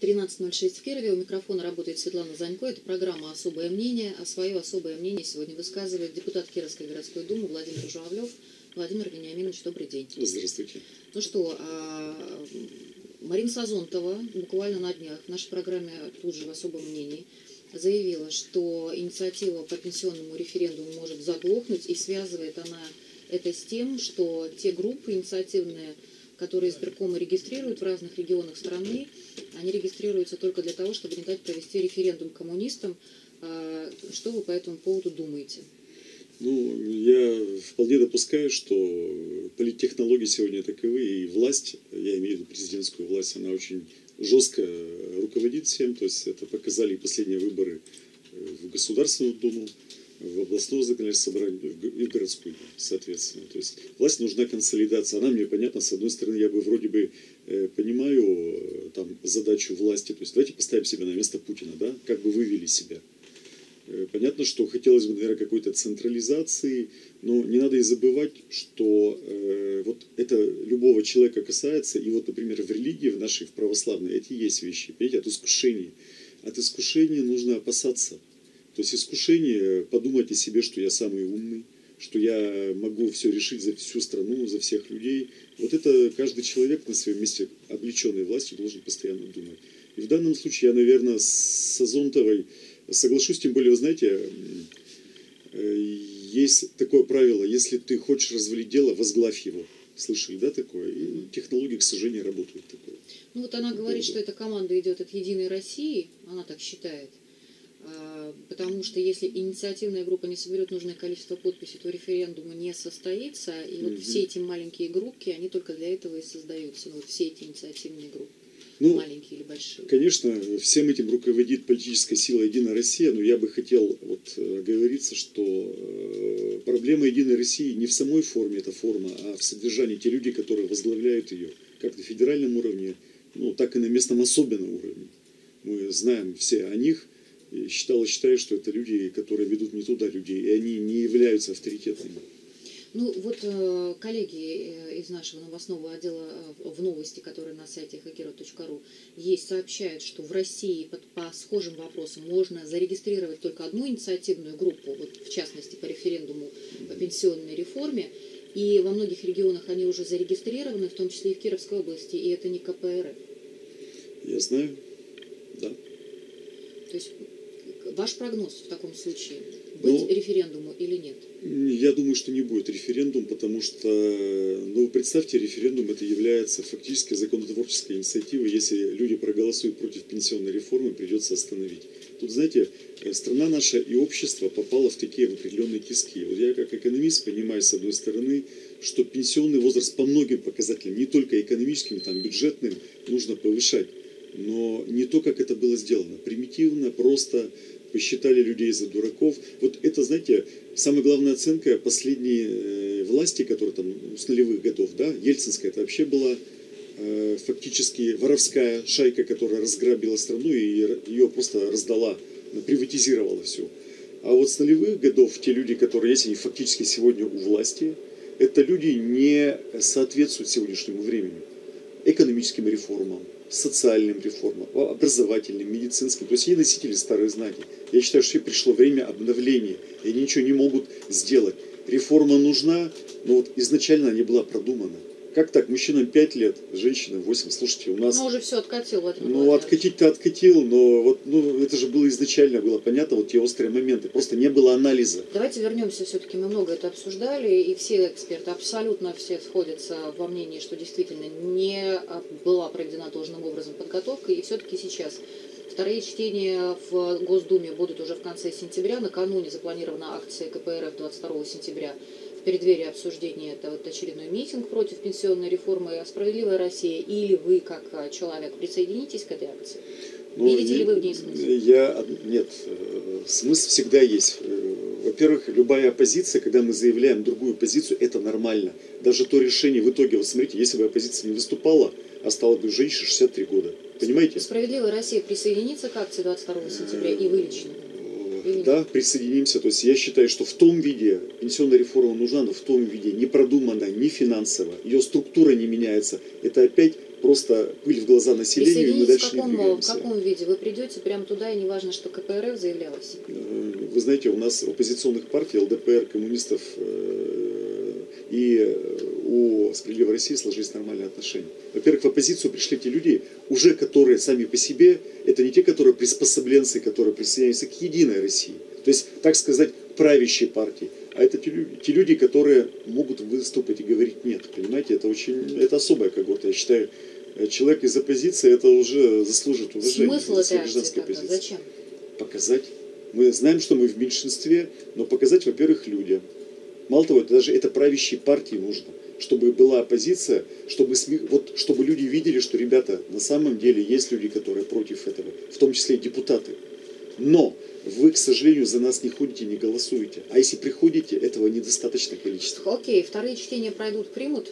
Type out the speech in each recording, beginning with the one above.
13.06 в Кирове. У микрофона работает Светлана Занько. Это программа «Особое мнение». А свое особое мнение сегодня высказывает депутат Кировской городской думы Владимир Журавлев. Владимир Вениаминович, добрый день. Здравствуйте. Ну что, а, Марина Сазонтова буквально на днях в нашей программе тут же в особом мнении заявила, что инициатива по пенсионному референдуму может заглохнуть, и связывает она это с тем, что те группы инициативные, которые избиркомы регистрируют в разных регионах страны, они регистрируются только для того, чтобы не дать провести референдум коммунистам. А, что вы по этому поводу думаете? Ну, я вполне допускаю, что политтехнологии сегодня таковы, и власть, я имею в виду президентскую власть, она очень жестко руководит всем, то есть это показали последние выборы в Государственную Думу, в областное законодательное собрание и в городскую, соответственно. То есть власть нужна консолидация. Она мне понятна, с одной стороны, я бы вроде бы э, понимаю э, там задачу власти. То есть давайте поставим себя на место Путина, да, как бы вывели себя. Э, понятно, что хотелось бы, наверное, какой-то централизации, но не надо и забывать, что э, вот это любого человека касается, и вот, например, в религии, в нашей, в православной, эти есть вещи, понимаете, от искушений. От искушения нужно опасаться. То есть искушение подумать о себе, что я самый умный, что я могу все решить за всю страну, за всех людей. Вот это каждый человек на своем месте, облеченный властью, должен постоянно думать. И в данном случае я, наверное, с Азонтовой соглашусь, тем более, вы знаете, э, есть такое правило, если ты хочешь развалить дело, возглавь его. Слышали, да, такое? И технологии, к сожалению, работают такое. Ну вот она говорит, что эта команда идет от Единой России, она так считает. А, потому что если инициативная группа не соберет нужное количество подписей, то референдум не состоится. И вот все эти маленькие группки, они только для этого и создаются. Ну, вот все эти инициативные группы. Ну, маленькие или большие? Конечно, всем этим руководит политическая сила «Единая Россия», но я бы хотел вот э, говориться, что э, проблема «Единой России» не в самой форме эта форма, а в содержании. Те люди, которые возглавляют ее, как на федеральном уровне, ну, так и на местном особенном уровне. Мы знаем все о них – считала, считаю, что это люди, которые ведут не туда людей, и они не являются авторитетными. Ну вот э, коллеги э, из нашего новостного отдела э, в новости, которые на сайте hackero.ru есть, сообщают, что в России по, по схожим вопросам можно зарегистрировать только одну инициативную группу, вот в частности по референдуму по пенсионной реформе, и во многих регионах они уже зарегистрированы, в том числе и в Кировской области, и это не КПРФ. Я знаю, да. То есть Ваш прогноз в таком случае? Быть ну, референдуму или нет? Я думаю, что не будет референдум, потому что, ну, представьте, референдум это является фактически законотворческой инициативой. Если люди проголосуют против пенсионной реформы, придется остановить. Тут, знаете, э, страна наша и общество попало в такие в определенные тиски. Вот я как экономист понимаю, с одной стороны, что пенсионный возраст по многим показателям, не только экономическим, там, бюджетным, нужно повышать. Но не то, как это было сделано. Примитивно, просто посчитали людей за дураков. Вот это, знаете, самая главная оценка последней э, власти, которая там с нулевых годов, да, Ельцинская, это вообще была э, фактически воровская шайка, которая разграбила страну и ее просто раздала, приватизировала все. А вот с нулевых годов те люди, которые есть, они фактически сегодня у власти, это люди не соответствуют сегодняшнему времени, экономическим реформам, социальным реформам, образовательным, медицинским. То есть они носители старых знаний. Я считаю, что пришло время обновления, и они ничего не могут сделать. Реформа нужна, но вот изначально она не была продумана. Как так? Мужчинам 5 лет, женщинам 8. Слушайте, у нас... Ну, уже все откатил. Вот, ну, откатить-то откатил, но вот, ну, это же было изначально, было понятно, вот те острые моменты. Просто не было анализа. Давайте вернемся все-таки. Мы много это обсуждали, и все эксперты, абсолютно все сходятся во мнении, что действительно не была проведена должным образом подготовка, и все-таки сейчас Вторые чтения в Госдуме будут уже в конце сентября. Накануне запланирована акция КПРФ 22 сентября преддверии обсуждения это вот очередной митинг против пенсионной реформы «Справедливая Россия» или вы, как а, человек, присоединитесь к этой акции? Ну, Видите ли вы в ней смысл? Я, нет, э, смысл всегда есть. Э, во-первых, любая оппозиция, когда мы заявляем другую позицию, это нормально. Даже то решение в итоге, вот смотрите, если бы оппозиция не выступала, осталось бы женщине 63 года. Понимаете? Справедливая Россия присоединится к акции 22 сентября и вы лично? Да, присоединимся. То есть я считаю, что в том виде пенсионная реформа нужна, но в том виде не продумана, не финансово, ее структура не меняется. Это опять просто пыль в глаза населению, и мы дальше каком, не двигаемся. в каком виде? Вы придете прямо туда, и не важно, что КПРФ заявлялось? Э, вы знаете, у нас оппозиционных партий, ЛДПР, коммунистов э, и у «Справедливой России» сложились нормальные отношения. Во-первых, в оппозицию пришли те люди, уже которые сами по себе, это не те, которые приспособленцы, которые присоединяются к единой России. То есть, так сказать, правящей партии. А это те люди, те люди, которые могут выступить и говорить нет. Понимаете, это очень, это особая когорта. Я считаю, человек из оппозиции это уже заслужит уважения. Смысл этой акции тогда? Зачем? Показать. Мы знаем, что мы в меньшинстве, но показать, во-первых, людям. Мало того, это даже это правящей партии нужно чтобы была оппозиция, чтобы, вот, чтобы люди видели, что, ребята, на самом деле есть люди, которые против этого, в том числе и депутаты. Но вы, к сожалению, за нас не ходите, не голосуете. А если приходите, этого недостаточно количества. Окей, вторые чтения пройдут, примут?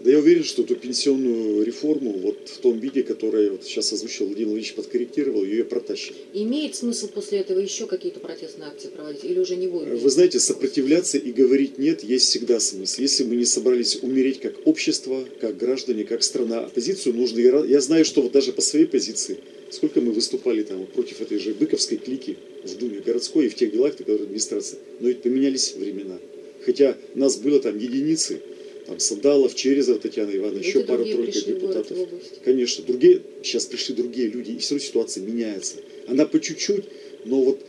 Да я уверен, что эту пенсионную реформу вот в том виде, которое вот сейчас озвучил Владимир Владимирович, подкорректировал, ее протащит. Имеет смысл после этого еще какие-то протестные акции проводить или уже не будет? Вы знаете, сопротивляться и говорить нет есть всегда смысл. Если мы не собрались умереть как общество, как граждане, как страна, оппозицию нужно... Я знаю, что вот даже по своей позиции, сколько мы выступали там против этой же быковской клики в Думе городской и в тех делах, которые администрация. Но ведь поменялись времена. Хотя нас было там единицы, там Сандалов, Черезов, Татьяна Ивановна, еще пара-тройка депутатов. Конечно, другие, сейчас пришли другие люди, и все равно ситуация меняется. Она по чуть-чуть, но вот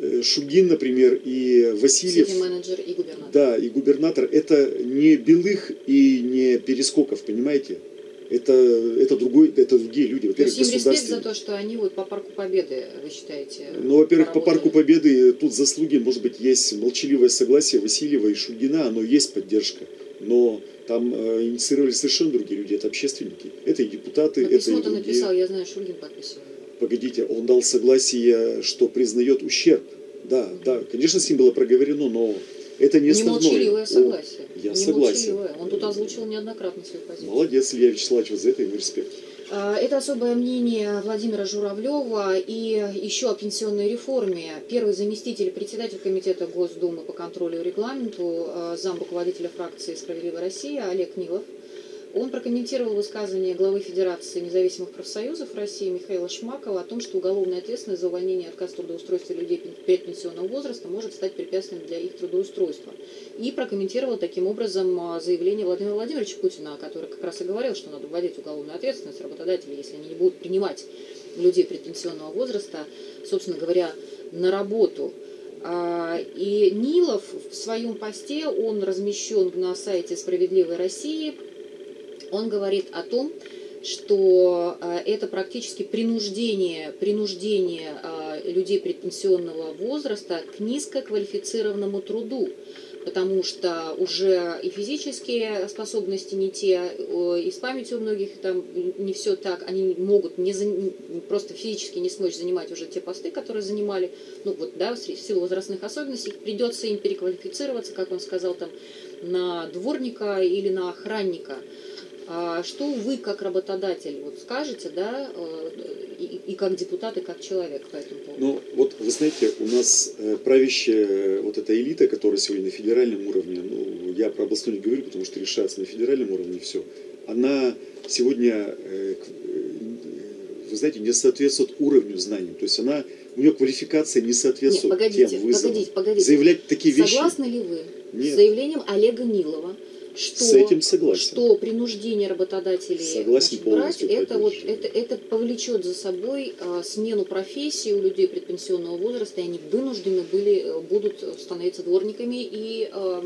э, Шугин, например, и Васильев. менеджер и губернатор. Да, и губернатор. Это не Белых и не Перескоков, понимаете? Это, это, другой, это другие люди. То есть им респект за то, что они вот по Парку Победы, вы считаете? Ну, во-первых, по Парку Победы тут заслуги, может быть, есть молчаливое согласие Васильева и Шугина, оно есть поддержка но там э, инициировали совершенно другие люди, это общественники, это и депутаты, но это письмо и другие. написал, я знаю, Шульгин подписывал. Погодите, он дал согласие, что признает ущерб. Да, mm-hmm. да, конечно, с ним было проговорено, но это не, не основное. молчаливое согласие. О, я не согласен. Молчаливое. Он тут озвучил неоднократно свою позицию. Молодец, Илья Вячеславович, вот за это ему респект. А, это особое мнение Владимира Журавлева и еще о пенсионной реформе. Первый заместитель председателя комитета Госдумы по контролю и регламенту, а, зам руководителя фракции «Справедливая Россия» Олег Нилов – он прокомментировал высказывание главы Федерации независимых профсоюзов России Михаила Шмакова о том, что уголовная ответственность за увольнение от отказ трудоустройства людей предпенсионного возраста может стать препятствием для их трудоустройства. И прокомментировал таким образом а, заявление Владимира Владимировича Путина, который как раз и говорил, что надо вводить уголовную ответственность работодателей, если они не будут принимать людей предпенсионного возраста, собственно говоря, на работу. А, и Нилов в своем посте, он размещен на сайте «Справедливой России», он говорит о том, что э, это практически принуждение, принуждение э, людей предпенсионного возраста к низкоквалифицированному труду, потому что уже и физические способности не те, и с памятью у многих там не все так, они могут не за, просто физически не смочь занимать уже те посты, которые занимали, ну вот, да, в силу возрастных особенностей, придется им переквалифицироваться, как он сказал, там, на дворника или на охранника. А что вы как работодатель вот скажете, да, э, и, и как депутат, и как человек по этому поводу? Ну, вот вы знаете, у нас э, правящая вот эта элита, которая сегодня на федеральном уровне, ну, я про областной не говорю, потому что решается на федеральном уровне все, она сегодня, э, вы знаете, не соответствует уровню знаний. То есть она, у нее квалификация не соответствует Нет, погодите, тем вызовам. Погодите, погодите. Заявлять такие вещи. Согласны ли вы Нет. с заявлением Олега Нилова, что, С этим согласен. что принуждение работодателей согласен значит, брать, это, вот, это, это повлечет за собой а, смену профессии у людей предпенсионного возраста, и они вынуждены были, э, будут становиться дворниками и а,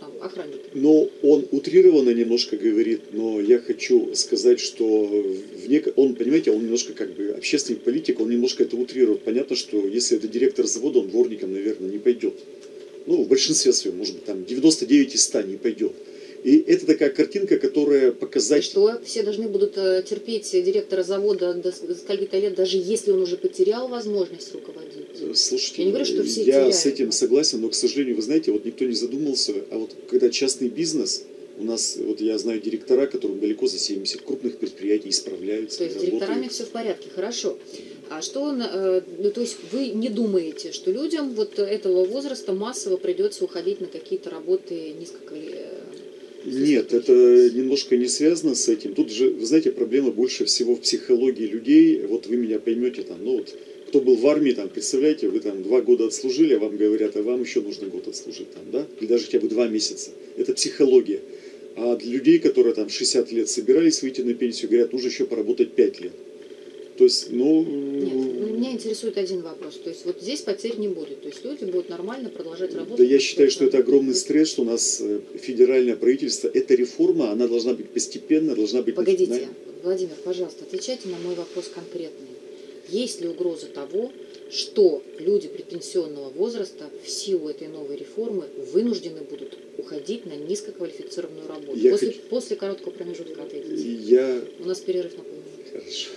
там, охранниками. Но он утрированно немножко говорит, но я хочу сказать, что в нек... он, понимаете, он немножко как бы общественный политик, он немножко это утрирует. Понятно, что если это директор завода, он дворником, наверное, не пойдет. Ну, в большинстве своем, может быть, там 99 из 100 не пойдет. И это такая картинка, которая показать... Что все должны будут э, терпеть директора завода до скольки-то лет, даже если он уже потерял возможность руководить. Слушайте, я не говорю, что все я теряют, с этим но... согласен, но, к сожалению, вы знаете, вот никто не задумался, а вот когда частный бизнес, у нас, вот я знаю директора, которым далеко за 70 крупных предприятий исправляются. То есть с директорами все в порядке, хорошо. А что, э, ну, то есть вы не думаете, что людям вот этого возраста массово придется уходить на какие-то работы низкоквалифицированные? Нет, это немножко не связано с этим. Тут же, вы знаете, проблема больше всего в психологии людей. Вот вы меня поймете там, ну вот кто был в армии, там, представляете, вы там два года отслужили, а вам говорят, а вам еще нужно год отслужить, там, да, или даже хотя бы два месяца. Это психология. А для людей, которые там 60 лет собирались выйти на пенсию, говорят, нужно еще поработать 5 лет. То есть, ну... Нет, ну, меня интересует один вопрос. То есть вот здесь потерь не будет. То есть люди будут нормально продолжать работать. Да я считаю, что это огромный стресс, что у нас э, федеральное правительство, эта реформа, она должна быть постепенно, должна быть... Погодите, на... Владимир, пожалуйста, отвечайте на мой вопрос конкретный. Есть ли угроза того, что люди предпенсионного возраста в силу этой новой реформы вынуждены будут уходить на низкоквалифицированную работу? Я после, хочу... после короткого промежутка ответите. Я... У нас перерыв на полминуты. Хорошо.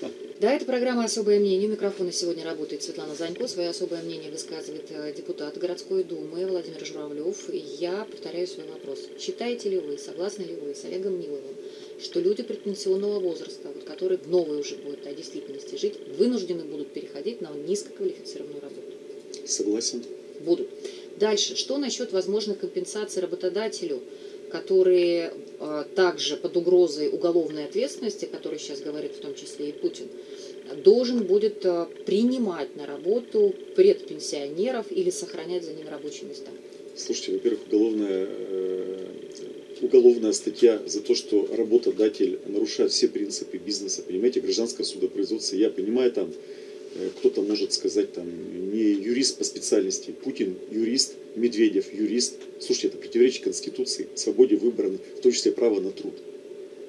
Да, это программа «Особое мнение». Микрофона сегодня работает Светлана Занько. Свое особое мнение высказывает э, депутат городской думы Владимир Журавлев. Я повторяю свой вопрос. Считаете ли вы, согласны ли вы с Олегом Ниловым, что люди предпенсионного возраста, вот, которые в новой уже будут о действительности жить, вынуждены будут переходить на низкоквалифицированную работу? Согласен. Будут. Дальше. Что насчет возможной компенсации работодателю, которые э, также под угрозой уголовной ответственности, о которой сейчас говорит в том числе и Путин, должен будет э, принимать на работу предпенсионеров или сохранять за ним рабочие места? Слушайте, во-первых, уголовная э, уголовная статья за то, что работодатель нарушает все принципы бизнеса, понимаете, гражданское судопроизводство, я понимаю, там кто-то может сказать, там, не юрист по специальности, Путин юрист, Медведев юрист. Слушайте, это противоречит Конституции, свободе выбора, в том числе право на труд.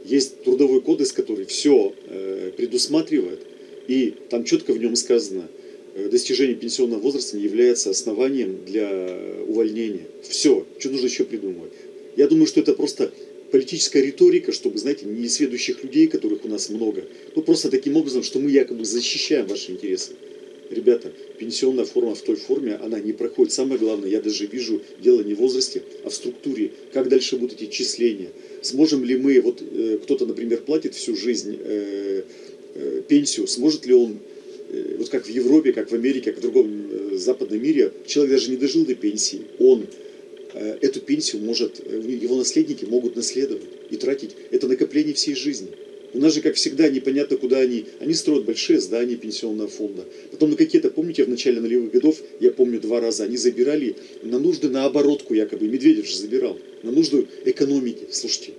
Есть трудовой кодекс, который все э, предусматривает, и там четко в нем сказано, э, достижение пенсионного возраста не является основанием для увольнения. Все, что нужно еще придумывать. Я думаю, что это просто политическая риторика, чтобы, знаете, не сведущих людей, которых у нас много, ну просто таким образом, что мы якобы защищаем ваши интересы. Ребята, пенсионная форма в той форме, она не проходит. Самое главное, я даже вижу дело не в возрасте, а в структуре. Как дальше будут эти числения? Сможем ли мы, вот э, кто-то, например, платит всю жизнь э, э, пенсию, сможет ли он, э, вот как в Европе, как в Америке, как в другом э, западном мире, человек даже не дожил до пенсии, он эту пенсию может, э, его наследники могут наследовать и тратить. Это накопление всей жизни. У нас же, как всегда, непонятно, куда они. Они строят большие здания пенсионного фонда. Потом на какие-то, помните, в начале нулевых годов, я помню два раза, они забирали на нужды на оборотку якобы. Медведев же забирал. На нужду экономики. Слушайте,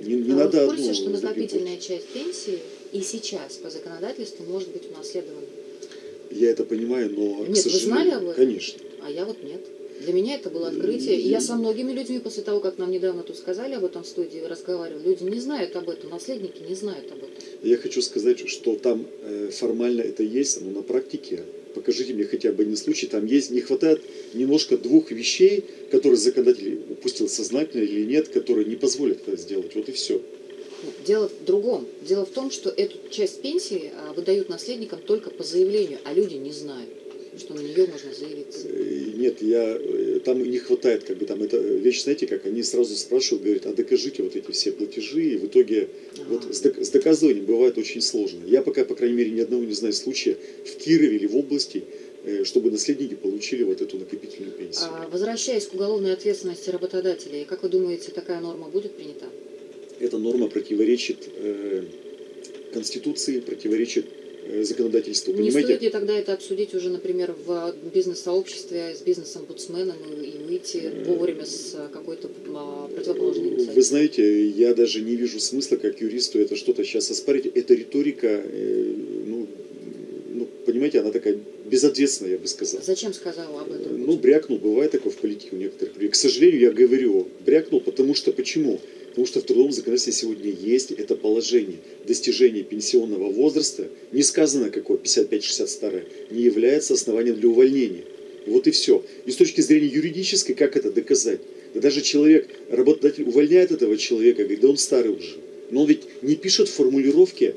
не, не а надо вы в курсе, что накопительная часть пенсии и сейчас по законодательству может быть унаследована? Я это понимаю, но, Нет, к сожалению... вы знали об этом? Конечно. А я вот нет. Для меня это было открытие. И я со многими людьми, после того, как нам недавно тут сказали об этом в студии, разговаривал, люди не знают об этом, наследники не знают об этом. Я хочу сказать, что там э, формально это есть, но на практике покажите мне хотя бы один случай, там есть, не хватает немножко двух вещей, которые законодатель упустил сознательно или нет, которые не позволят это сделать. Вот и все. Дело в другом. Дело в том, что эту часть пенсии а, выдают наследникам только по заявлению, а люди не знают что на нее можно заявиться? Э, нет, я, э, там не хватает, как бы там, это вещь, знаете, как они сразу спрашивают, говорят, а докажите вот эти все платежи, и в итоге ага. вот с, с доказыванием бывает очень сложно. Я пока, по крайней мере, ни одного не знаю случая в Кирове или в области, э, чтобы наследники получили вот эту накопительную пенсию. А, возвращаясь к уголовной ответственности работодателей, как вы думаете, такая норма будет принята? Эта норма противоречит э, Конституции, противоречит Э, законодательству. Не понимаете? стоит ли тогда это обсудить уже, например, в бизнес-сообществе с бизнес-омбудсменом и выйти вовремя с какой-то а, противоположной инициативой? Вы знаете, я даже не вижу смысла, как юристу, это что-то сейчас оспарить. Эта риторика, э, ну, ну, понимаете, она такая безответственная, я бы сказал. Зачем сказал об этом? Ну, брякнул, бывает такое в политике у некоторых людей. К сожалению, я говорю, брякнул, потому что почему? Потому что в трудовом законодательстве сегодня есть это положение. Достижение пенсионного возраста, не сказано какое, 55-60 старое, не является основанием для увольнения. Вот и все. И с точки зрения юридической, как это доказать? Да даже человек, работодатель увольняет этого человека, говорит, да он старый уже. Но он ведь не пишет формулировки,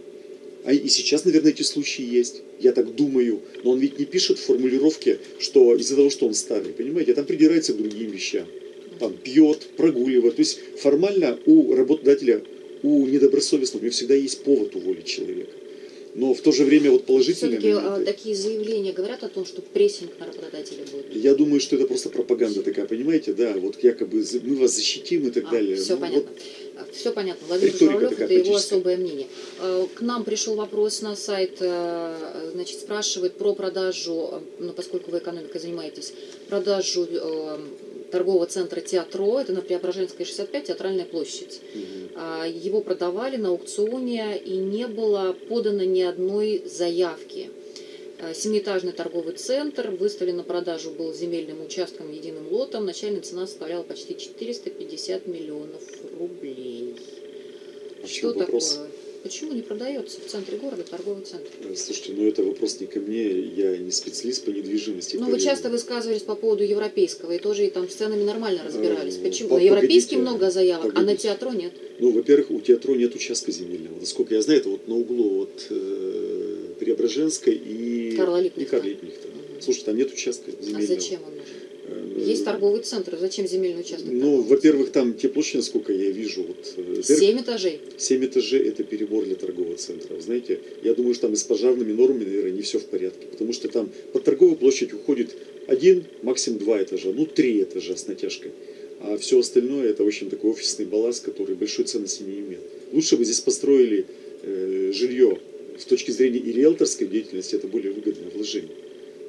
а и сейчас, наверное, эти случаи есть, я так думаю, но он ведь не пишет формулировки, что из-за того, что он старый, понимаете, а там придирается к другим вещам там, пьет, прогуливает. То есть формально у работодателя, у недобросовестного, у него всегда есть повод уволить человека. Но в то же время вот положительные Все-таки моменты- такие заявления говорят о том, что прессинг на работодателей будет. Я думаю, что это просто пропаганда такая, понимаете, да, вот якобы мы вас защитим и так далее. все Ну, понятно. Все понятно. Владимир Журавлев, это его особое мнение. Э, К нам пришел вопрос на сайт, э, значит, спрашивает про продажу, э, ну, поскольку вы экономикой занимаетесь, продажу э, торгового центра Театро, это на Преображенской 65, Театральная площадь. А, Его продавали на аукционе и не было подано ни одной заявки. А, Семиэтажный торговый центр выставлен на продажу был земельным участком единым лотом. Начальная цена составляла почти 450 миллионов рублей. А в Что вопрос? такое? Почему не продается в центре города торговый центр? Э, Слушайте, ну это вопрос не ко мне, я не специалист по недвижимости. Ну, вы часто высказывались по поводу европейского, и тоже и там с ценами нормально разбирались. Э, Почему? по- На европейский погодите, много заявок, а на погодите. театро нет. Ну, во-первых, у театро нет участка земельного. Насколько я знаю, это вот на углу вот э, Преображенской и Карла и Липкнехта. Карла Липкнехта. Мгм. Слушай, там нет участка А земельного. зачем он Есть торговый центр, зачем земельный участок? Ну, во-первых, там те площади, насколько я вижу, вот, э, Семь этажей. 7 этажей – это перебор для торгового центра. Знаете, я думаю, что там и с пожарными нормами, наверное, не все в порядке. Потому что там под торговую площадь уходит один, максимум два этажа, ну, три этажа с натяжкой. А все остальное – это, в общем, такой офисный балласт, который большой ценности не имеет. Лучше бы здесь построили э, жилье с точки зрения и риэлторской деятельности, это более выгодное вложение.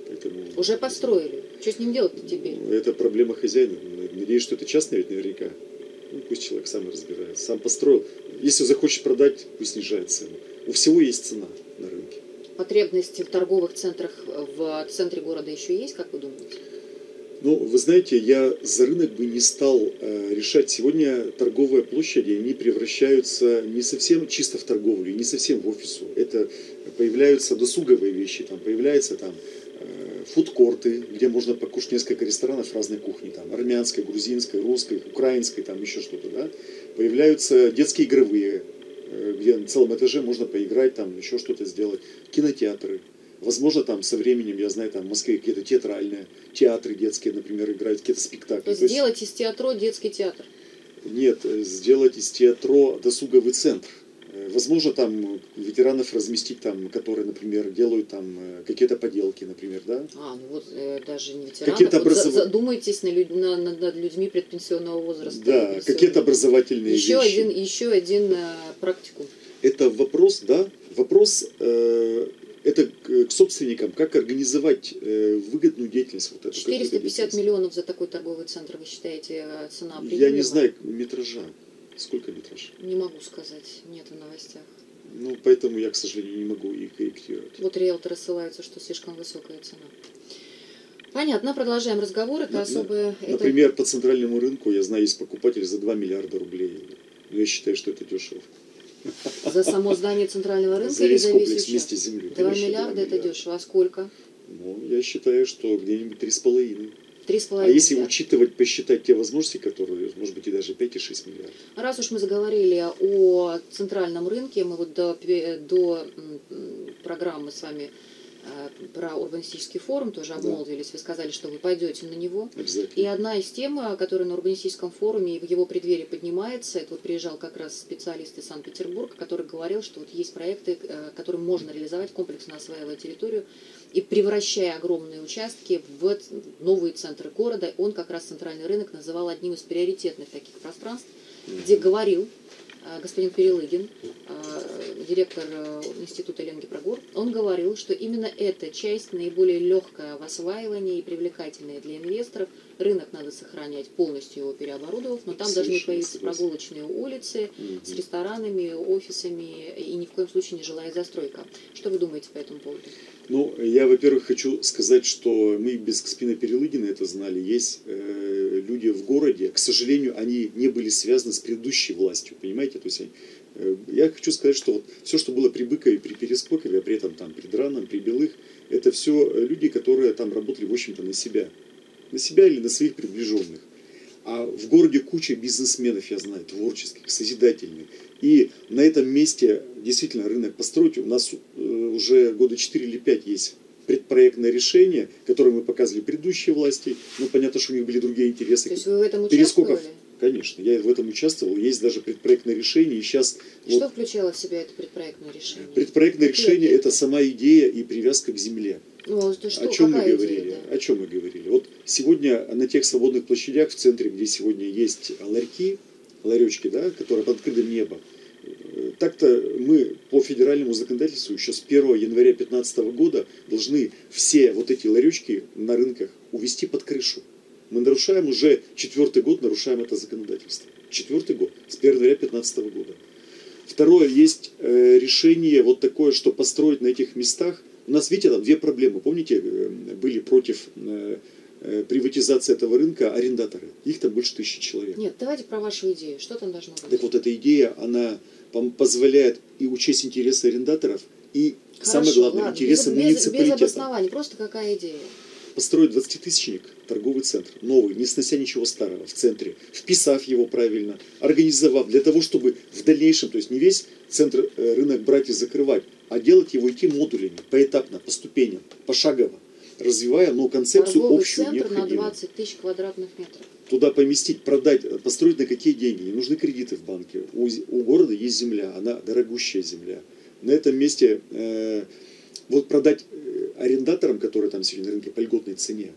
Поэтому, Уже построили. Что с ним делать-то теперь? ну, Это проблема хозяина. Надеюсь, что это частное ведь наверняка. Ну, пусть человек сам разбирается. Сам построил. Если захочет продать, пусть снижает цену. У всего есть цена на рынке. Потребности в торговых центрах в центре города еще есть, как вы думаете? Ну, вы знаете, я за рынок бы не стал э, решать. Сегодня торговые площади, они превращаются не совсем чисто в торговлю, не совсем в офису. Это появляются досуговые вещи, там появляются там фудкорты, где можно покушать несколько ресторанов разной кухни, там армянской, грузинской, русской, украинской, там еще что-то, да. Появляются детские игровые, э, где на целом этаже можно поиграть, там еще что-то сделать, кинотеатры. Возможно, там со временем, я знаю, там в Москве какие-то театральные, театры детские, например, играют какие-то спектакли. То То есть- сделать из театро детский театр. нет, э, сделать из театро досуговый центр. Э, Возможно, там ветеранов разместить там, которые, например, делают там э, какие-то поделки, например, да? А, ну вот э, даже не ветераны. Какие-то Вот образов- задумайтесь на люд- на- на- над людьми предпенсионного возраста. Да, какие-то образовательные еще вещи. один, еще один э, практикум. Это вопрос, да, вопрос, э, это к, к собственникам, как организовать э, выгодную деятельность. Вот эту, как 450 выгодную миллионов за такой торговый центр, вы считаете, э, цена деятельность. приемлема? Я не знаю метража. Сколько метраж? Не могу сказать, нет в новостях. Ну, поэтому я, к сожалению, не могу их корректировать. Вот риэлторы ссылаются, что слишком высокая цена. Понятно, продолжаем разговор. Это На- особое... это- Например, по центральному рынку, я знаю, есть покупатель за 2 миллиарда рублей. Но я считаю, что это дешево. За само здание центрального рынка За или весь за комплекс весь вместе участок? с землей. 2 конечно, миллиарда это миллиарда. дешево. А сколько? Ну, я считаю, что где-нибудь 3,5. Три с А половиной если миллиарда. учитывать, посчитать те возможности, которые, может быть, и даже 5,6 миллиардов. Раз уж мы заговорили о центральном рынке, мы вот до, до программы с вами э, про урбанистический форум тоже Да. обмолвились. Вы сказали, что вы пойдете на него. И одна из тем, э, которая на урбанистическом форуме и в его преддверии поднимается, это вот приезжал как раз специалист из Санкт-Петербурга, который говорил, что вот есть проекты, э, которые можно реализовать комплексно осваивая территорию и превращая огромные участки в новые центры города. Он как раз центральный рынок называл одним из приоритетных таких пространств, где говорил э, господин Перелыгин, э, директор э, Института Ленги Прогор, он говорил, что именно эта часть наиболее легкая в осваивании и привлекательная для инвесторов. Рынок надо сохранять полностью его переоборудовав, но там должны Совершенно появиться согласен. прогулочные улицы с ресторанами, офисами и ни в коем случае не жилая застройка. Что вы думаете по этому поводу? Ну, я, во-первых, хочу сказать, что мы без Кспина Перелыгина это знали. Есть э, люди в городе, к сожалению, они не были связаны с предыдущей властью, понимаете? То есть они- э, я хочу сказать, что вот все, что было при Быкове, при Перескокове, а при этом там при Драном, при Белых, это все люди, которые там работали, в общем-то, на себя. На себя или на своих приближенных. А в городе куча бизнесменов, я знаю, творческих, созидательных. И на этом месте действительно рынок построить. У нас э, уже года 4 или 5 есть предпроектное решение, которое мы показывали предыдущей власти. Ну, понятно, что у них были другие интересы. То есть вы в этом Перескоков. Конечно, я в этом участвовал. Есть даже предпроектное решение. И сейчас Что вот включало в себя это предпроектное решение? предпроектное Какие решение это сама идея и привязка к земле. Ну, это что, О чем мы говорили? идея, да? О чем мы говорили? Вот сегодня на тех свободных площадях в центре, где сегодня есть ларьки, ларечки, да, которые под открытым небом, э, так-то мы по федеральному законодательству еще с 1 января 2015 года должны все вот эти ларечки на рынках увести под крышу. Мы нарушаем уже четвертый год, нарушаем это законодательство. Четвертый год, с 1 января 2015 года. Второе, есть э, решение вот такое, что построить на этих местах. У нас, видите, там две проблемы. Помните, э, были против э, приватизации этого рынка арендаторы. Их там больше тысячи человек. Нет, давайте про вашу идею. Что там должно быть? Так вот, эта идея, она позволяет и учесть интересы арендаторов, и самое Хорошо, главное, ладно, интересы без, без, без муниципалитета. обоснований, просто какая идея? Построить 20-тысячник торговый центр, новый, не снося ничего старого, в центре, вписав его правильно, организовав, для того, чтобы в дальнейшем, то есть не весь центр, э, рынок брать и закрывать, а делать его идти модулями, поэтапно, по ступеням, пошагово, развивая, но концепцию Торговый общую, центр на необходимую. 20 тысяч квадратных метров. туда поместить, продать, построить на какие деньги? Не нужны кредиты в банке. У, у города есть земля, она дорогущая земля. На этом месте э, вот продать э, арендаторам, которые там сегодня на рынке по льготной цене,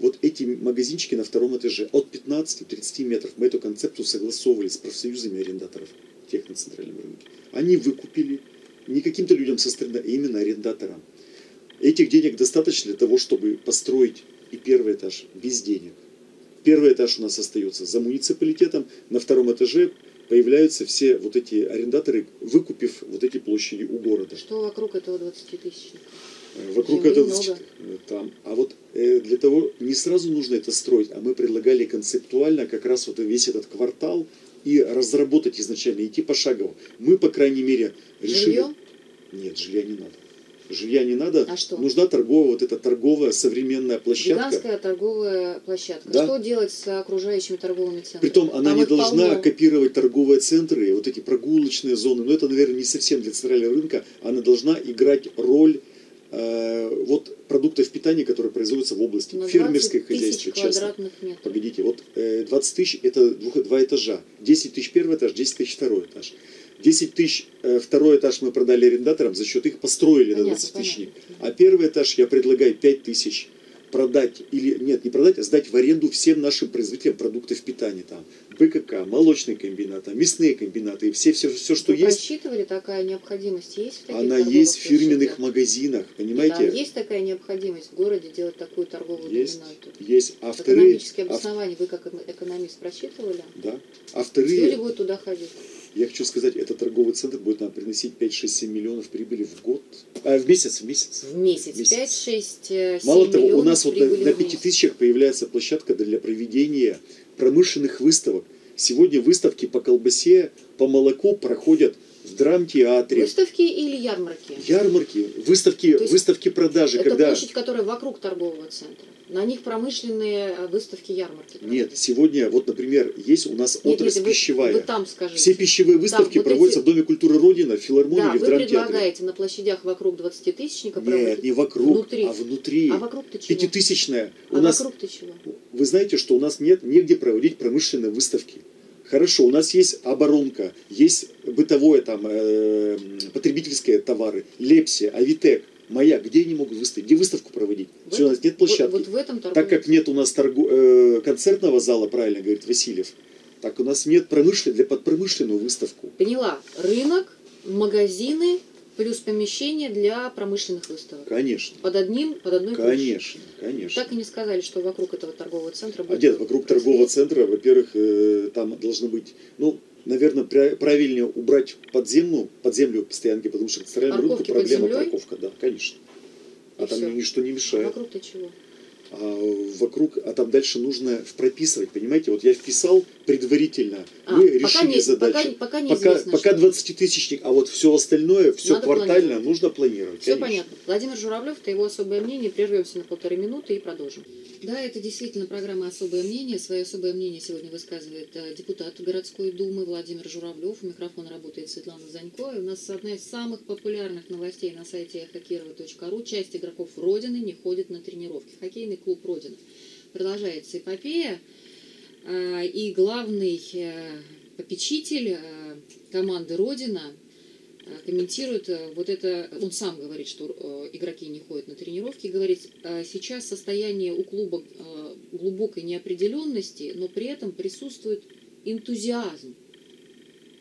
вот эти магазинчики на втором этаже от 15 до 30 метров, мы эту концепцию согласовывали с профсоюзами арендаторов тех на центральном рынке. Они выкупили не каким-то людям со стороны, а именно арендаторам. Этих денег достаточно для того, чтобы построить и первый этаж без денег. Первый этаж у нас остается за муниципалитетом, на втором этаже появляются все вот эти арендаторы, выкупив вот эти площади у города. Что вокруг этого 20 тысяч? Вокруг этого много. там. А вот э, для того не сразу нужно это строить, а мы предлагали концептуально как раз вот весь этот квартал и разработать изначально, идти пошагово. Мы, по крайней мере, решили... Жилье? Нет, жилья не надо. Жилья не надо. А что? Нужна торговая, вот эта торговая современная площадка. Гигантская торговая площадка. Да. Что делать с окружающими торговыми центрами? Притом она Там не должна полно. копировать торговые центры, вот эти прогулочные зоны. Но это, наверное, не совсем для центрального рынка. Она должна играть роль э, вот продуктов питания, которые производятся в области 20 тысяч хозяйство частное. квадратных метров. Погодите, вот э, 20 тысяч это двух- два этажа. 10 тысяч первый этаж, 10 тысяч второй этаж. 10 тысяч э, второй этаж мы продали арендаторам, за счет их построили на Понятно, 20 тысячник. понятно. А первый этаж я предлагаю 5 тысяч продать, или нет, не продать, а сдать в аренду всем нашим производителям продуктов питания. Там БКК, молочный комбинат, там, мясные комбинаты, и все, все, все, что Вы есть, просчитывали, такая необходимость есть в таких она есть в фирменных площадях? магазинах, понимаете? есть такая необходимость в городе делать такую торговую Есть, доминанту? есть. А вторые, Экономические обоснования вы как экономист просчитывали? да, а Люди вторые, будут туда ходить. Я хочу сказать, этот торговый центр будет нам приносить 5, 6, 7 миллионов прибыли в год. А, в месяц, в месяц. В месяц. Месяц. 5, 6, 7 Мало того, у нас вот на, на в месяц. 5 тысячах появляется площадка для проведения промышленных выставок. Сегодня выставки по колбасе, по молоку проходят в драмтеатре, Выставки или ярмарки? ярмарки, выставки, выставки продажи. Это когда... площадь, которая вокруг торгового центра. На них промышленные э, выставки, ярмарки. Нет, сегодня, вот, например, есть у нас Нет, отрасль нет, вы, пищевая. вы там скажите. Все пищевые выставки вот проводятся эти- в Доме культуры Родина, в филармонии Да, или в вы драмтеатре. предлагаете на площадях вокруг 20-тысячника Нет, не вокруг, Внутри. а внутри. А вокруг-то чего? Пятитысячная. У А нас, вокруг-то чего? вы знаете, что у нас нет негде проводить промышленные выставки. Хорошо, у нас есть оборонка, есть бытовое там, э, потребительские товары, Лепси, Авитек, Маяк. Где они могут выставить? Где выставку проводить? Вот- Все, у нас нет площадки. Вот, вот в этом торговом так как нет у нас торгу- э, концертного зала, правильно говорит Васильев, так у нас нет промышленной, для под промышленную выставку. Поняла. Рынок, магазины, плюс помещение для промышленных выставок. Конечно, Под одним, под одной площадью. конечно, конечно. Так и не сказали, что вокруг этого торгового центра А будет нет, вокруг торгового происходить. центра, во-первых, э, там должно быть, ну, наверное, пра- правильнее убрать подземную, подземную постоянки, потому что к центральному рынку под проблема парковка, да, конечно. А И там всё. ничто не А мешает. вокруг-то чего? А вокруг, а там дальше нужно прописывать, понимаете? Вот я вписал предварительно, А, мы пока решили не- задачу. пока- пока пока, пока что. 20-тысячник, а вот все остальное, все Надо квартально планировать. нужно планировать. Все конечно. понятно. Владимир Журавлев, это его особое мнение. Прервемся на полторы минуты и продолжим. Да, это действительно программа «Особое мнение». Свое особое мнение сегодня высказывает э, депутат городской думы Владимир Журавлев. У микрофона работает Светлана Занько. И у нас одна из самых популярных новостей на сайте эхокирова.ру. Часть игроков Родины не ходит на тренировки. Хоккейный клуб Родина. Продолжается эпопея. А, и главный э, попечитель э, команды «Родина» э, комментирует вот это, он сам говорит, что игроки не ходят на тренировки, говорит, сейчас состояние у клуба глубокой неопределенности, но при этом присутствует энтузиазм.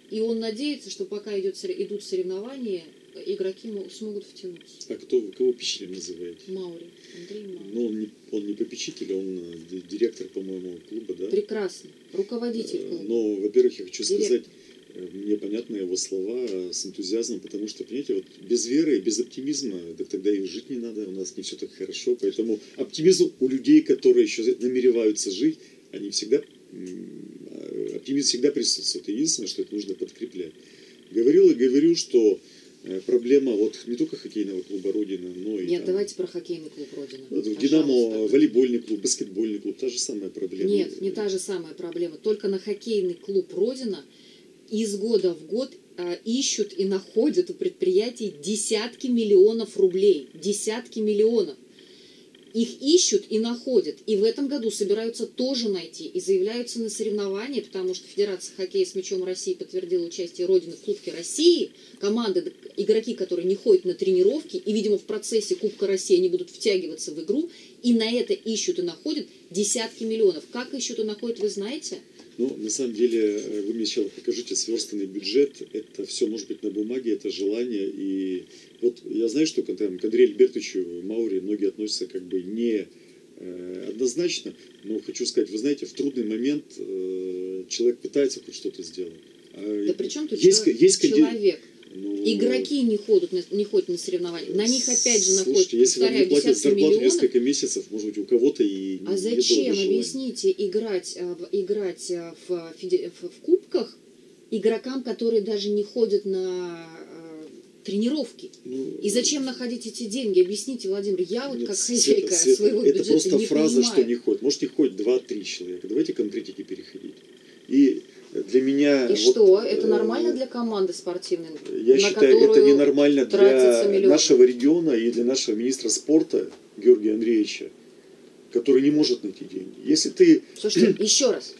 И он надеется, что пока идет, идут соревнования, игроки смогут втянуться. А кто, кого попечителем называете? Маури, Андрей Маури. Ну, он не, он не попечитель, он э, директор, по-моему, клуба, да? Прекрасно. Руководитель э, клуба. Но, во-первых, я хочу Директор. сказать, э, мне понятны его слова с энтузиазмом, потому что, понимаете, вот без веры, без оптимизма, так тогда и жить не надо, у нас не все так хорошо, поэтому оптимизм у людей, которые еще намереваются жить, они всегда, оптимизм всегда присутствует, единственное, что это нужно подкреплять. Говорил и говорю, что проблема вот не только хоккейного клуба Родина, но и... Нет, там, давайте про хоккейный клуб Родина. Ну, Динамо, волейбольный клуб, баскетбольный клуб, та же самая проблема. Нет, не та же самая проблема. Только на хоккейный клуб Родина из года в год а, ищут и находят у предприятий десятки миллионов рублей. Десятки миллионов их ищут и находят. И в этом году собираются тоже найти. И заявляются на соревнования, потому что Федерация хоккея с мячом России подтвердила участие Родины в Кубке России. Команды, игроки, которые не ходят на тренировки, и, видимо, в процессе Кубка России они будут втягиваться в игру, и на это ищут и находят десятки миллионов. Как ищут и находят, вы знаете? Ну, на самом деле, э, вы мне сейчас покажите сверстанный бюджет. Это все может быть на бумаге, это желание. И вот я знаю, что там, к Андрею Альбертовичу Маури многие относятся как бы не э, однозначно, но хочу сказать, вы знаете, в трудный момент э, человек пытается хоть что-то сделать. А да при чем тут есть, человек? Есть человек? Ну, Игроки не ходят, на, не ходят на соревнования. На них опять же находят, Слушайте, если вам не платят зарплату миллионов, несколько месяцев, может быть, у кого-то и А зачем, объясните, играть, э, играть э, в, в, в кубках игрокам, которые даже не ходят на э, тренировки. Ну, и зачем находить эти деньги? Объясните, Владимир. Я вот нет, как хозяйка своего это бюджета просто не фраза, понимаю. что не ходит. Может, не ходит два-три человека. Давайте конкретики переходить. И для меня... И вот, что? Это нормально для команды спортивной? Я считаю, это ненормально для нашего региона и для нашего министра спорта Георгия Андреевича, который не может найти деньги. Если ты... Слушайте, еще раз.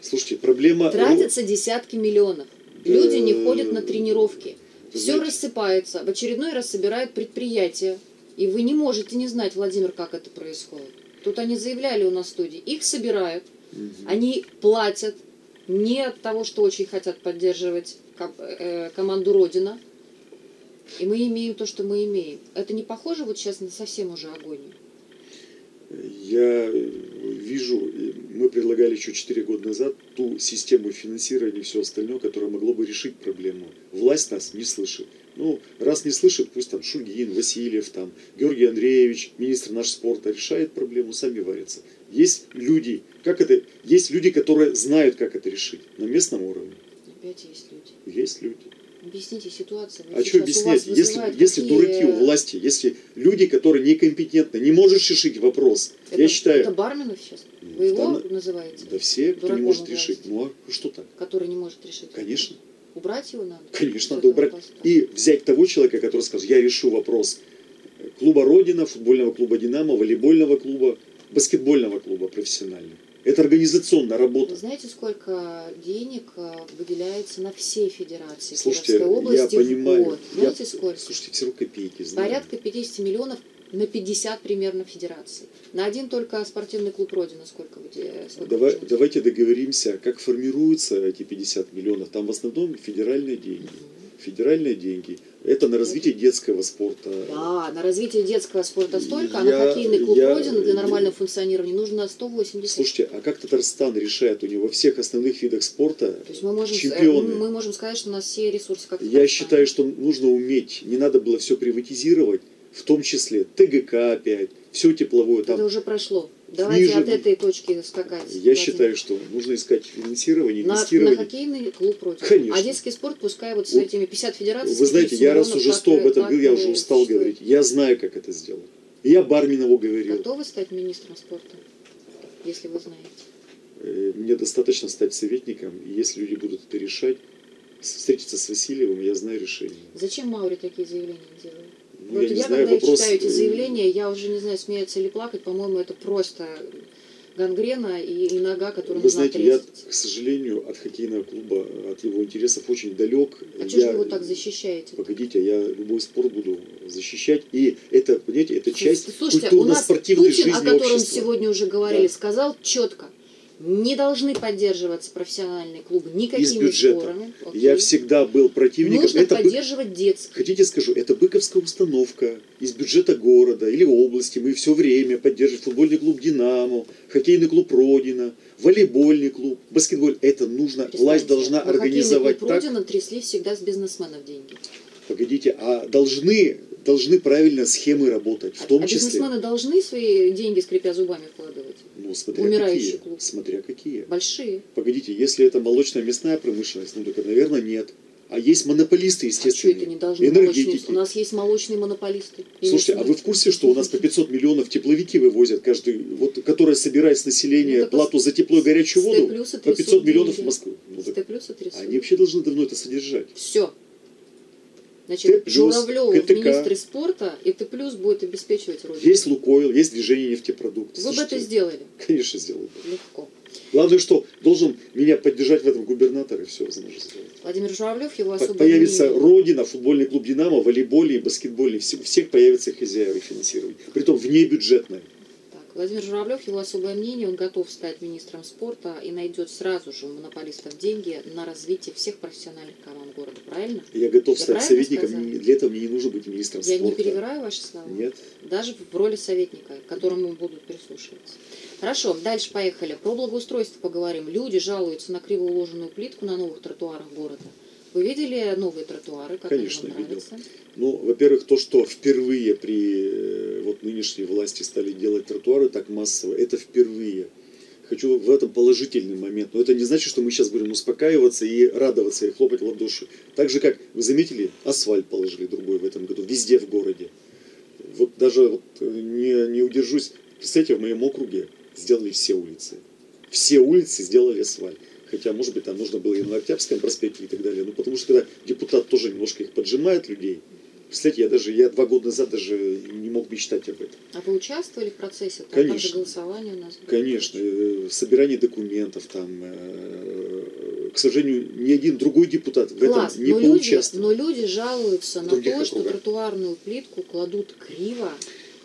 Слушайте, проблема... Тратятся десятки миллионов. Люди не ходят на тренировки. Все рассыпается. В очередной раз собирают предприятия. И вы не можете не знать, Владимир, как это происходит. Тут они заявляли у нас в студии. Их собирают, они платят, не от того, что очень хотят поддерживать э, команду Родина. И мы имеем то, что мы имеем. Это не похоже вот сейчас на совсем уже агонию? Я вижу, мы предлагали еще 4 года назад ту систему финансирования и все остальное, которая могло бы решить проблему. Власть нас не слышит. Ну, раз не слышит, пусть там Шугин, Васильев, там, Георгий Андреевич, министр наш спорта, решает проблему, сами варятся. Есть люди, как это, есть люди, которые знают, как это решить на местном уровне. Опять есть люди. Есть люди. Объясните ситуацию. а что объяснять? Если, если дураки у власти, если люди, которые некомпетентны, не можешь решить вопрос. Это, я считаю... Это Барминов сейчас? Вы его там, называете? Да все, кто не может решить. Ну а что так? Который не может решить. Конечно. Убрать его надо? Конечно, надо убрать. И взять того человека, который скажет, я решу вопрос клуба Родина, футбольного клуба Динамо, волейбольного клуба, баскетбольного клуба профессионального. Это организационная работа. Вы знаете, сколько денег э, выделяется на все федерации Слушайте, области я понимаю, в год? Знаете, я, сколько? Слушайте, все копейки. Знаю. Порядка 50 миллионов на 50 примерно федераций. На один только спортивный клуб Родина сколько, сколько Давай, Давайте договоримся, как формируются эти 50 миллионов. Там в основном федеральные деньги. Федеральные деньги. Это на развитие детского спорта. Да, на развитие детского спорта столько, я, а на хоккейный клуб я, Родина для нормального функционирования нужно 180. Слушайте, а как Татарстан решает? У него во всех основных видах спорта То есть мы можем, чемпионы. Мы можем сказать, что у нас все ресурсы как Я считаю, что нужно уметь. Не надо было все приватизировать, в том числе ТГК опять, все тепловое. Там Это уже прошло. Давайте ниже... от этой точки скакать. Я Владимир. считаю, что нужно искать финансирование, на, инвестирование. На хоккейный клуб против. Конечно. А детский спорт пускай вот с этими 50 федераций. Вы знаете, я раз уже сто об этом говорил, я уже устал что? говорить. Я знаю, как это сделать. Я Барминову говорил. Готовы стать министром спорта, если вы знаете? Э, мне достаточно стать советником, и если люди будут это решать, встретиться с Васильевым, я знаю решение. Зачем Маури такие заявления делают? Ну, вот я, я знаю, когда вопрос... читаю эти заявления, я уже не знаю, смеяться или плакать, по-моему, это просто гангрена и, и нога, которую Вы знаете, я, отрезать. к сожалению, от хоккейного клуба, от его интересов очень далек. А я... что же вы его так защищаете? Погодите, я любой спорт буду защищать. И это, понимаете, это часть Слушайте, у нас культурно-спортивной Путин, жизни о котором общества. сегодня уже говорили, Да. сказал четко, не должны поддерживаться профессиональные клубы никакими Из бюджета. сборами. Окей. Я всегда был противником. Нужно это бы- поддерживать детские. Хотите скажу, это быковская установка из бюджета города или области. Мы все время поддерживаем футбольный клуб «Динамо», хоккейный клуб «Родина», волейбольный клуб, баскетбол. Это нужно, власть должна организовать клуб так. Родина трясли всегда с бизнесменов деньги. Погодите, а должны, должны правильно схемы работать, в том а числе. бизнесмены должны свои деньги, скрипя зубами, вкладывать? Ну, смотря Умирающий какие. клуб. Смотря какие. Большие. Погодите, если это молочная мясная промышленность, ну, так, наверное, нет. А есть монополисты, А что естественно. это не молочные? энергетики. У нас есть молочные монополисты. Слушайте, а вы в курсе, что у нас по 500 миллионов тепловики вывозят каждый, вот, которые собирают с населения Это плату за тепло и горячую воду, по 500 миллионов в Москву. Ну, так они вообще должны давно это содержать. Все. Значит, Т+, Журавлев, КТК. министр спорта, и Т плюс будет обеспечивать родину. Есть Лукойл, есть движение нефтепродуктов. Вы бы Слушайте, это сделали Конечно, сделал бы. легко. Главное, что должен меня поддержать в этом губернатор, и все, сделать. Владимир Журавлев, его особое Появится мнение. Родина, футбольный клуб «Динамо», волейбольный, и баскетбольный. Все- У всех появятся хозяева финансирования. Притом внебюджетное. Владимир Журавлев, его особое мнение, он готов стать министром спорта и найдет сразу же у монополистов деньги на развитие всех профессиональных команд города. Правильно? Я готов Я стать советником. сказала? Не- Для этого мне не нужно быть министром Я не спорта. перевираю ваши слова. Нет. Даже в роли советника, к которому будут прислушиваться. Хорошо, дальше поехали. Про благоустройство поговорим. Люди жалуются на криво уложенную плитку на новых тротуарах города. Вы видели новые тротуары? Как Конечно, они вам видел. нравятся? Ну, во-первых, то, что впервые при э, вот нынешней власти стали делать тротуары так массово, это впервые. Хочу в этом положительный момент. Но это не значит, что мы сейчас будем успокаиваться и радоваться, и хлопать в ладоши. Так же, как, вы заметили, асфальт положили другой в этом году, везде в городе. Вот даже вот, э, не, не удержусь. Представьте, в моем округе сделали все улицы. Все улицы сделали асфальт. Хотя, может быть, там нужно было и на Октябрьском проспекте и так далее. Ну, потому что когда депутат тоже немножко их поджимает, людей, представляете, я даже, я два года назад даже не мог мечтать об этом. А вы участвовали в процессе? Там Конечно. также голосование у нас было. Конечно, э, собирание документов там, э, к сожалению, ни один другой депутат в Класс, этом не но, люди, поучаствовал. но люди жалуются на других то, что округах. тротуарную плитку кладут криво,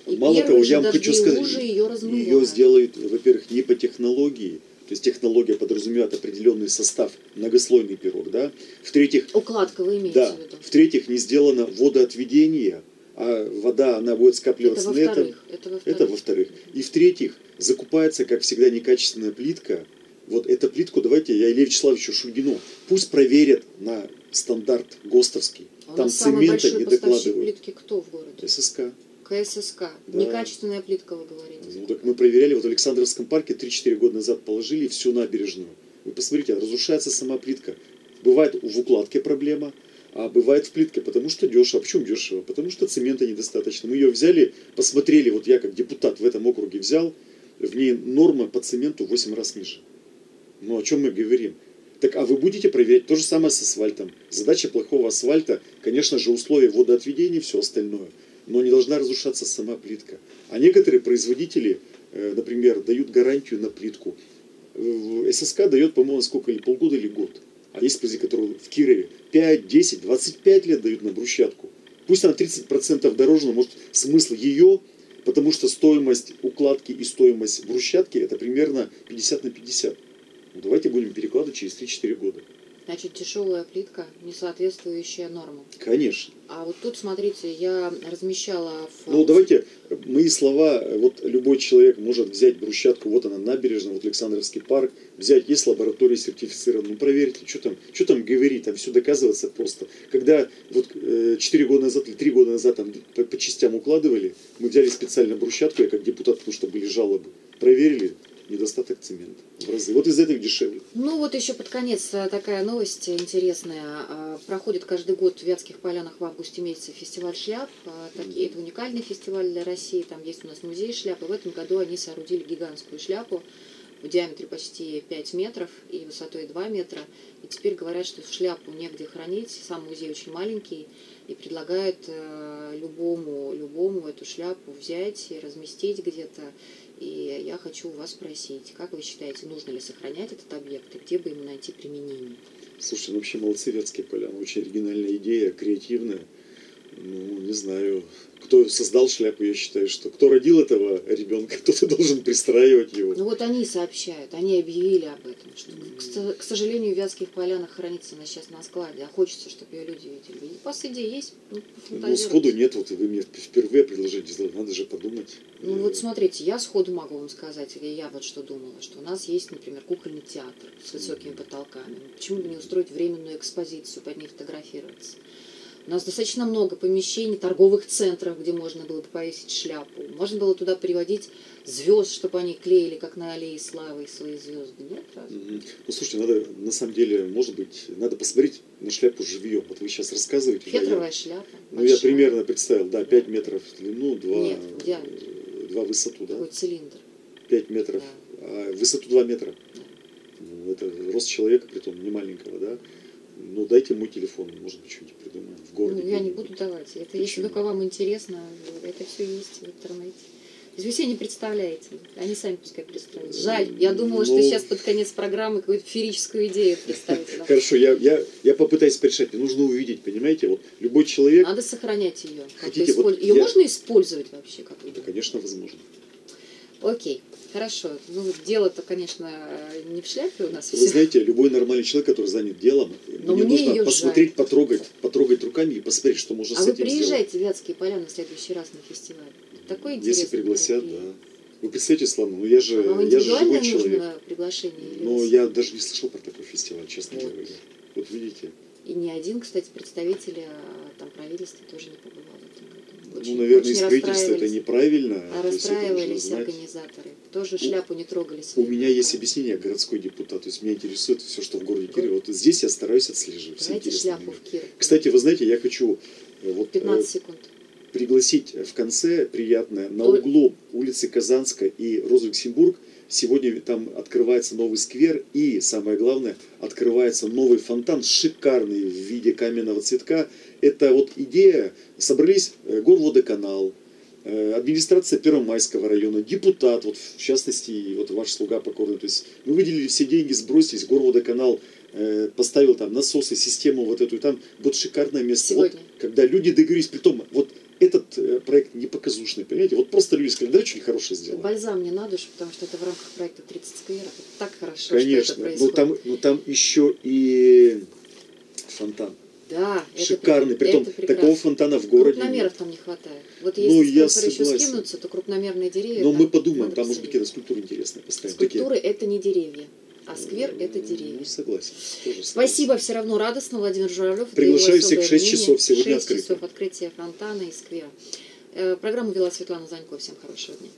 и Мало того, я вам хочу сказать, ее ее сделают, во-первых, не по технологии, есть технология подразумевает определенный состав, многослойный пирог, да. В-третьих, Укладка вы имеете да, в виду? в-третьих, не сделано водоотведение, а вода, она будет Это скапливаться на этом. во-вторых. Это во-вторых. Это во-вторых. И в-третьих, закупается, как всегда, некачественная плитка. Вот эту плитку давайте, я Илье Вячеславовичу Шульгину, пусть проверят на стандарт ГОСТовский. А Там цемента не докладывают. плитки кто в городе? ССК. КССК. Да. Некачественная плитка, вы говорите. Ну, так мы проверяли, вот в Александровском парке 3-4 года назад положили всю набережную. Вы посмотрите, разрушается сама плитка. Бывает в укладке проблема, а бывает в плитке, потому что дешево. Почему дешево? Потому что цемента недостаточно. Мы ее взяли, посмотрели, вот я как депутат в этом округе взял, в ней норма по цементу в 8 раз ниже. Ну о чем мы говорим? Так, а вы будете проверять то же самое с асфальтом. Задача плохого асфальта, конечно же, условия водоотведения и все остальное. Но не должна разрушаться сама плитка. А некоторые производители, э, например, дают гарантию на плитку. ССК дает, по-моему, сколько, или полгода, или год. А есть производители, которые в Кирове 5, 10, 25 лет дают на брусчатку. Пусть она 30% дороже, но может смысл ее, потому что стоимость укладки и стоимость брусчатки это примерно 50 на 50. Ну, давайте будем перекладывать через 3-4 года. Значит, дешевая плитка, не соответствующая нормам. Конечно. А вот тут, смотрите, я размещала в... Ну, давайте, мои слова, вот любой человек может взять брусчатку, вот она набережная, вот Александровский парк, взять, есть лаборатория сертифицирована, ну, проверьте, что там, что там говорить, там все доказываться просто. Когда вот 4 года назад или 3 года назад там по, по частям укладывали, мы взяли специально брусчатку, я как депутат, потому что были жалобы, проверили, недостаток цемента в разы. Вот из-за этого дешевле. Ну вот еще под конец э, такая новость интересная. А, Проходит каждый год в Вятских полянах в августе месяце фестиваль шляп. А, Это уникальный фестиваль для России. Там есть у нас музей шляп. И в этом году они соорудили гигантскую шляпу в диаметре почти 5 метров и высотой 2 метра. И теперь говорят, что шляпу негде хранить. Сам музей очень маленький. и предлагают э, любому, любому эту шляпу взять и разместить где-то. И я хочу у вас спросить, как вы считаете, нужно ли сохранять этот объект и где бы ему найти применение? Слушайте, ну вообще молодцы Вятские поляны. Очень оригинальная идея, креативная. Ну, не знаю, кто создал шляпу, я считаю, что кто родил этого ребенка, кто-то должен пристраивать его. Ну вот они сообщают, они объявили об этом, что, к, к сожалению, в Вятских полянах хранится она сейчас на складе, а хочется, чтобы ее люди видели. И вас идея есть? Ну, ну сходу нет, вот вы мне впервые предложили надо же подумать. Ну вот смотрите, я сходу могу вам сказать, или я вот что думала, что у нас есть, например, кукольный театр с высокими потолками. Почему бы не устроить временную экспозицию, под ней фотографироваться? У нас достаточно много помещений, торговых центров, где можно было бы повесить шляпу. Можно было туда приводить звезд, чтобы они клеили, как на аллее славы, свои звезды. Нет, разве? Ну, слушайте, надо, на самом деле, может быть, надо посмотреть на шляпу живьем. Вот вы сейчас рассказываете. Фетровая я, шляпа. Ну, большая. я примерно представил, да, 5 метров в длину, 2, Нет, в 2 высоту, да? Такой цилиндр. 5 метров, да. а высоту 2 метра. Да. Ну, это рост человека, при том не маленького, да? Ну дайте мой телефон, может быть, что-нибудь придумаем в городе. Ну, я не буду давать. Это Почему? если только вам интересно, это все есть в интернете. То есть вы себе не представляете. Они сами пускай представляют. Жаль, я думала, что сейчас под конец программы какую-то ферическую идею представите. Хорошо, я, я, я попытаюсь порешать. Мне нужно увидеть, понимаете? Вот любой человек... Надо сохранять ее. Хотите, вот ее я... можно использовать вообще? Как Это, конечно, возможно. Окей. Хорошо. Ну, дело-то, конечно, не в шляпе у нас. Вы все. знаете, любой нормальный человек, который занят делом, Но мне, мне нужно посмотреть, жаль. потрогать, потрогать руками и посмотреть, что можно а с этим сделать. А вы приезжайте в Вятские поляны в следующий раз на фестиваль. Такой интересный. Если пригласят, да. Вы представьте, Слава, ну я же, а я же живой человек. приглашение? Ну, я даже не слышал про такой фестиваль, честно вот. говоря. Вот видите. И ни один, кстати, представитель а, там правительства тоже не побывал очень, ну, наверное, из правительства это неправильно. А расстраивались организаторы. Тоже шляпу не трогали. У меня есть объяснение, городской депутат. То есть меня интересует все, что в городе Кирове. Вот здесь я стараюсь отслеживать. Все шляпу в Киров. Кстати, вы знаете, я хочу э, вот, 15 э, секунд. пригласить в конце приятное на углу улицы Казанская и Роза-Люксембург Сегодня там открывается новый сквер и, самое главное, открывается новый фонтан, шикарный в виде каменного цветка. Это вот идея, собрались э, горводоканал, э, администрация Первомайского района, депутат, вот в частности, вот ваш слуга покорный. То есть мы выделили все деньги, сбросились, горводоканал э, поставил там насосы, систему вот эту, и там вот шикарное место. Сегодня. Вот, когда люди договорились, при том, вот этот э, проект не показушный, понимаете? Вот просто люди сказали, давай что-нибудь хорошее сделаем. Бальзам не надо, потому что это в рамках проекта 30 скверов. Это так хорошо, Конечно, что это происходит. но там, но там еще и фонтан. Да, Шикарный. Это, Притом, это такого фонтана в городе Крупномеров там не хватает. Вот если ну, я еще скинуться, то крупномерные деревья. Но мы подумаем, там может быть какие-то скульптуры интересные поставим. Скульптуры такие. это не деревья. А сквер – это деревья. Ну, согласен. Тоже Спасибо, все равно радостно, Владимир Журавлев. Приглашаю всех в 6 часов сегодня 6 часов открытия фонтана и сквера. Э, программу вела Светлана Занько. Всем хорошего дня.